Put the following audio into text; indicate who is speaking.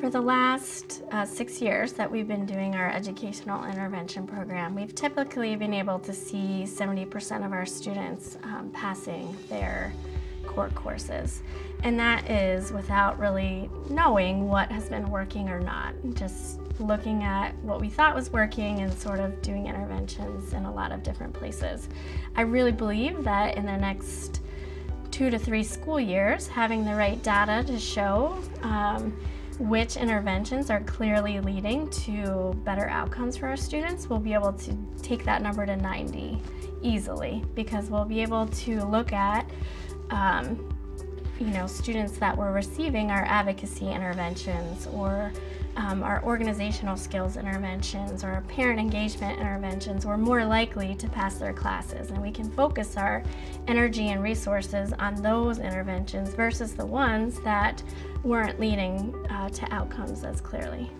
Speaker 1: For the last uh, six years that we've been doing our educational intervention program, we've typically been able to see 70% of our students um, passing their core courses. And that is without really knowing what has been working or not, just looking at what we thought was working and sort of doing interventions in a lot of different places. I really believe that in the next two to three school years, having the right data to show um, which interventions are clearly leading to better outcomes for our students, we'll be able to take that number to 90 easily because we'll be able to look at um, you know, students that were receiving our advocacy interventions or um, our organizational skills interventions or our parent engagement interventions were more likely to pass their classes. And we can focus our energy and resources on those interventions versus the ones that weren't leading uh, to outcomes as clearly.